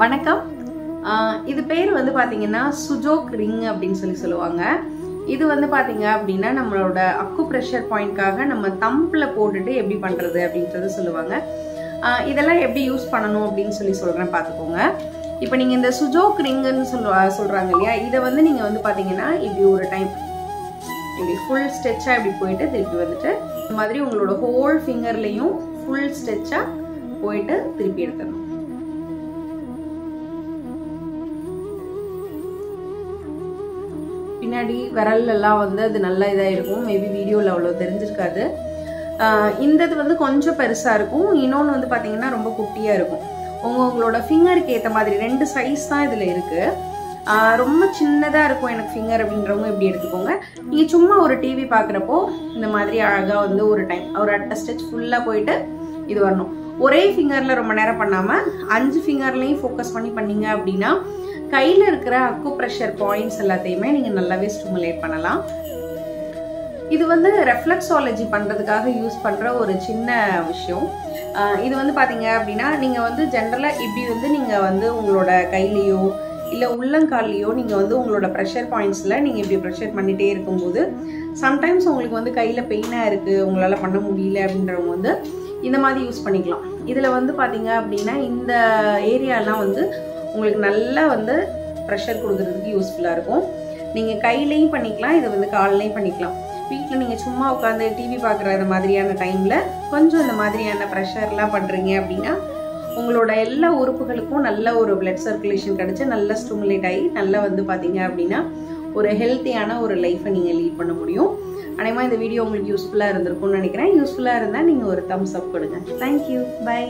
வணக்கம். இது பேர் வந்து பார்த்தீங்கன்னா சுஜோக் ரிங் அப்படின்னு சொல்லி சொல்லுவாங்க. இது வந்து பார்த்தீங்க அப்படின்னா நம்மளோட அக்கு ப்ரெஷர் பாயிண்ட்காக நம்ம தம்பில் போட்டுட்டு எப்படி பண்ணுறது அப்படின்றது சொல்லுவாங்க. இதெல்லாம் எப்படி யூஸ் பண்ணணும் அப்படின்னு சொல்லி சொல்கிறேன் பார்த்துக்கோங்க இப்போ நீங்கள் இந்த சுஜோக் ரிங்குன்னு சொல்லுவா சொல்கிறாங்க இல்லையா? இதை வந்து நீங்கள் வந்து பார்த்தீங்கன்னா இப்படி ஒரு டைம் இப்படி ஃபுல் ஸ்ட்ரெச்சாக இப்படி போயிட்டு திருப்பி வந்துட்டு இந்த மாதிரி உங்களோட ஹோல் ஃபிங்கர்லையும் ஃபுல் ஸ்ட்ரெச்சாக போயிட்டு திருப்பி எடுத்துடணும். பின்னாடி விரலெல்லாம் வந்து அது நல்ல இதாக இருக்கும். மேபி வீடியோவில் அவ்வளோ தெரிஞ்சிருக்காது. இந்த இது வந்து கொஞ்சம் பெருசாக இருக்கும். இன்னொன்று வந்து பார்த்தீங்கன்னா ரொம்ப குட்டியாக இருக்கும். உங்க உங்களோட ஃபிங்கருக்கு ஏற்ற மாதிரி ரெண்டு சைஸ் தான் இதில் இருக்குது ரொம்ப சின்னதாக இருக்கும் எனக்கு ஃபிங்கர் அப்படின்றவங்க இப்படி எடுத்துக்கோங்க. நீங்கள் சும்மா ஒரு டிவி பார்க்குறப்போ இந்த மாதிரி அழகாக வந்து ஒரு டைம் ஒரு அட்டை ஸ்டெச் ஃபுல்லாக போயிட்டு இது வரணும். ஒரே ஃபிங்கரில் ரொம்ப நேரம் பண்ணாமல் அஞ்சு ஃபிங்கர்லையும் ஃபோக்கஸ் பண்ணி பண்ணீங்க அப்படின்னா கையில் இருக்கிற அக்கு ப்ரெஷர் பாயிண்ட்ஸ் எல்லாத்தையுமே நீங்கள் நல்லாவே ஸ்டிமுலேட் பண்ணலாம். இது வந்து ரெஃப்ளெக்ஸாலஜி பண்ணுறதுக்காக யூஸ் பண்ணுற ஒரு சின்ன விஷயம். இது வந்து பார்த்தீங்க அப்படின்னா நீங்கள் வந்து ஜென்ரலாக இப்படி வந்து நீங்கள் வந்து உங்களோட கையிலையோ இல்லை உள்ளங்கால்லையோ நீங்கள் வந்து உங்களோட ப்ரெஷர் பாயிண்ட்ஸில் நீங்கள் இப்படி ப்ரெஷர் பண்ணிகிட்டே இருக்கும்போது சம்டைம்ஸ் உங்களுக்கு வந்து கையில் பெயினாக இருக்குது உங்களால் பண்ண முடியல அப்படின்றவங்க வந்து இந்த மாதிரி யூஸ் பண்ணிக்கலாம். இதில் வந்து பார்த்தீங்க அப்படின்னா இந்த ஏரியாலாம் வந்து உங்களுக்கு நல்லா வந்து ப்ரெஷர் கொடுக்குறதுக்கு யூஸ்ஃபுல்லாக இருக்கும். நீங்கள் கையிலையும் பண்ணிக்கலாம் இதை வந்து கால்லையும் பண்ணிக்கலாம். வீட்டில் நீங்கள் சும்மா உட்காந்து டிவி பார்க்குற மாதிரியான டைமில் கொஞ்சம் இந்த மாதிரியான ப்ரெஷர்லாம் பண்ணுறீங்க அப்படின்னா உங்களோட எல்லா உறுப்புகளுக்கும் நல்ல ஒரு பிளட் சர்க்குலேஷன் கிடச்சி நல்லா ஸ்டிமுலேட் ஆகி நல்லா வந்து பார்த்தீங்க அப்படின்னா ஒரு ஹெல்த்தியான ஒரு லைஃப்பை நீங்கள் லீட் பண்ண முடியும். அனைமா இந்த வீடியோ உங்களுக்கு யூஸ்ஃபுல்லாக இருந்திருக்கும்னு நினைக்கிறேன். யூஸ்ஃபுல்லாக இருந்தால் நீங்கள் ஒரு தம்ஸ் அப் கொடுங்க. Thank you bye